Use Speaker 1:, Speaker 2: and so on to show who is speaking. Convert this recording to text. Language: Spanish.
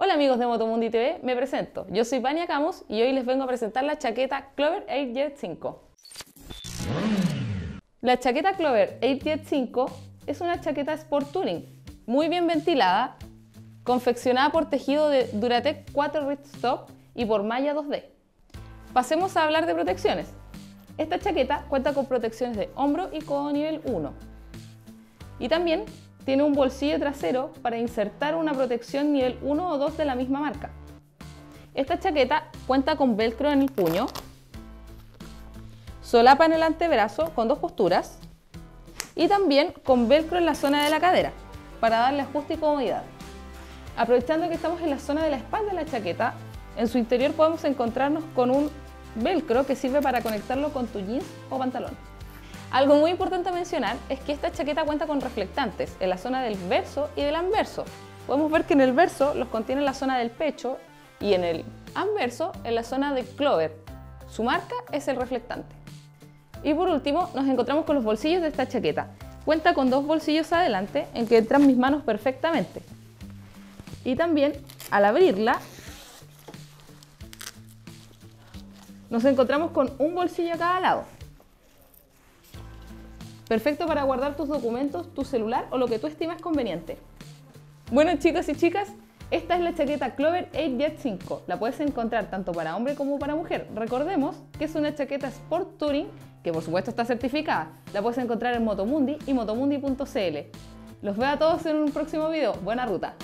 Speaker 1: Hola amigos de Motomundi TV, me presento. Yo soy Vania Camus y hoy les vengo a presentar la chaqueta Clover 8 Jet 5. La chaqueta Clover 8 Jet 5 es una chaqueta Sport Touring, muy bien ventilada, confeccionada por tejido de Duratec 4 Stop y por malla 2D. Pasemos a hablar de protecciones. Esta chaqueta cuenta con protecciones de hombro y codo nivel 1. Y también tiene un bolsillo trasero para insertar una protección nivel 1 o 2 de la misma marca. Esta chaqueta cuenta con velcro en el puño, solapa en el antebrazo con dos posturas y también con velcro en la zona de la cadera para darle ajuste y comodidad. Aprovechando que estamos en la zona de la espalda de la chaqueta, en su interior podemos encontrarnos con un velcro que sirve para conectarlo con tu jeans o pantalón. Algo muy importante a mencionar es que esta chaqueta cuenta con reflectantes en la zona del verso y del anverso. Podemos ver que en el verso los contiene en la zona del pecho y en el anverso en la zona de clover. Su marca es el reflectante. Y por último nos encontramos con los bolsillos de esta chaqueta. Cuenta con dos bolsillos adelante en que entran mis manos perfectamente. Y también al abrirla nos encontramos con un bolsillo a cada lado. Perfecto para guardar tus documentos, tu celular o lo que tú estimas conveniente. Bueno chicos y chicas, esta es la chaqueta Clover 8 Jet 5. La puedes encontrar tanto para hombre como para mujer. Recordemos que es una chaqueta Sport Touring que por supuesto está certificada. La puedes encontrar en Motomundi y motomundi.cl. Los veo a todos en un próximo video. Buena ruta.